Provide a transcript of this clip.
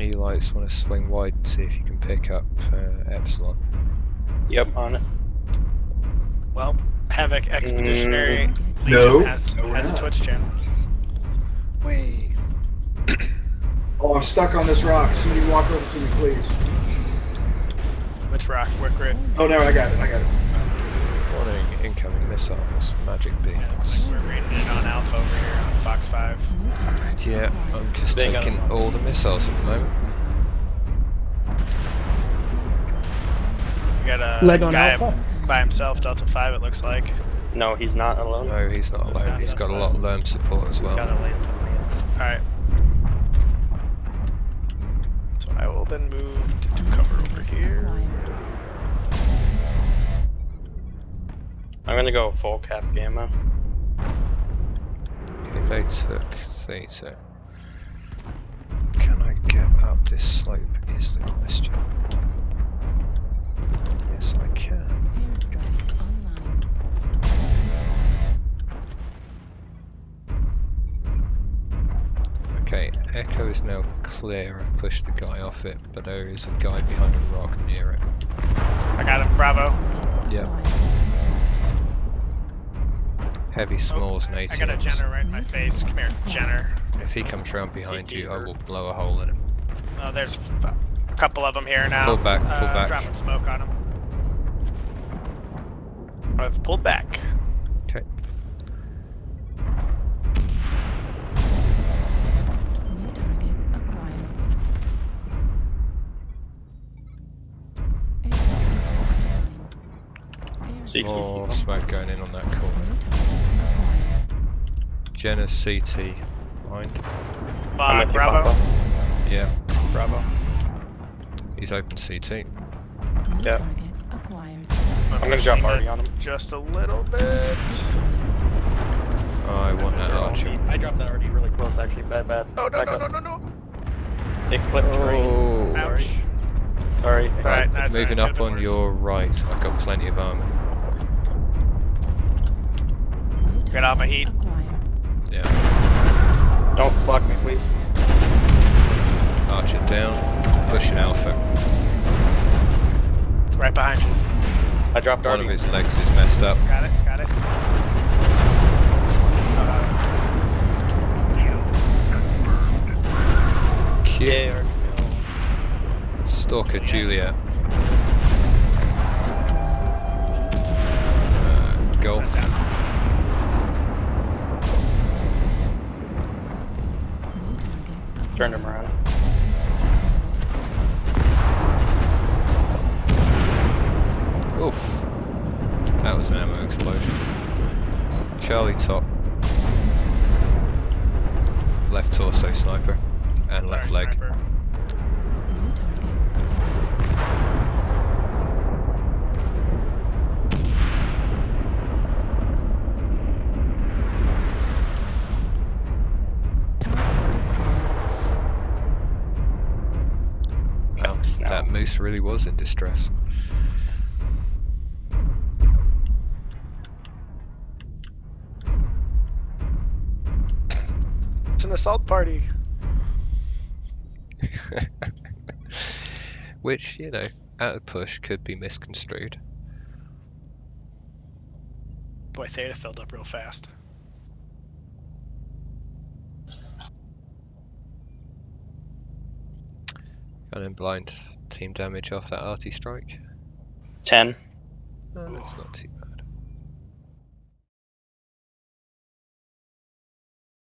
One of you lights want to swing wide and see if you can pick up uh, Epsilon. Yep, on it. Well, Havoc Expeditionary Mm. Legion No. has, No, has a. Twitch channel. Wait. Oh, I'm stuck on this rock. Somebody walk over to me, please. Which rock? Wickrit? Oh, no, I got it. I got it. Warning, incoming missiles, magic Yeah, beams. like we're raiding in on Alpha over here on Fox 5. Yeah, I'm just They taking them. all the missiles at the moment. We got a Leg on guy Alpha? by himself, Delta 5 it looks like. No, he's not alone. No, he's not alone. He's got a lot of LERM support as He's well. got a lance lance. Alright. So I will then move to cover over here. I'm gonna go full cap gamma. Okay, they took theta. Can I get up this slope is the question. Yes, I can. Okay, Echo is now clear. I've pushed the guy off it, but there is a guy behind a rock near it. I got him, bravo. Yep. Acquired. Heavy smalls Oh, I natives. got a Jenner right in my face. Come here, Jenner. If he comes round behind you, I will blow a hole in him. Oh, there's f- a couple of them here now. Pull back, pull uh, back. Dropping smoke on them. I've pulled back. Okay. New target acquired. Airstrike online. So you Airstrike. keep More smoke going in on that corner. New target acquired. Jenner's CT. Mind. Uh, bravo. Yeah, Bravo. he's open CT. Yeah. target acquired. I'm gonna drop pushing Artie it on him. Just a little bit. Oh, I want that archer. I dropped that already really close, actually. Bad, bad. Oh, no, Back no, up. no, no, no. It clipped green. Oh. Ouch. Sorry. Alright, that's Moving alright, up on been your right. I've got plenty of armor. Get out my target heat. Acquired. Yeah. Don't block me, please. Arch it down. Push Pushing Alpha. Right behind you. I dropped One Artie. of his legs is messed up. Got it, got it. Q. Yeah, Stalker Yeah. Juliet. Uh, golf. Turned him around. Oof. That was an ammo explosion. Charlie top. Left torso sniper. And left Alright, leg. Moose really was in distress. It's an assault party. Which, you know, out of push could be misconstrued. Boy, Theta filled up real fast. Gun in blind team damage off that arty strike. 10. Oh, that's not too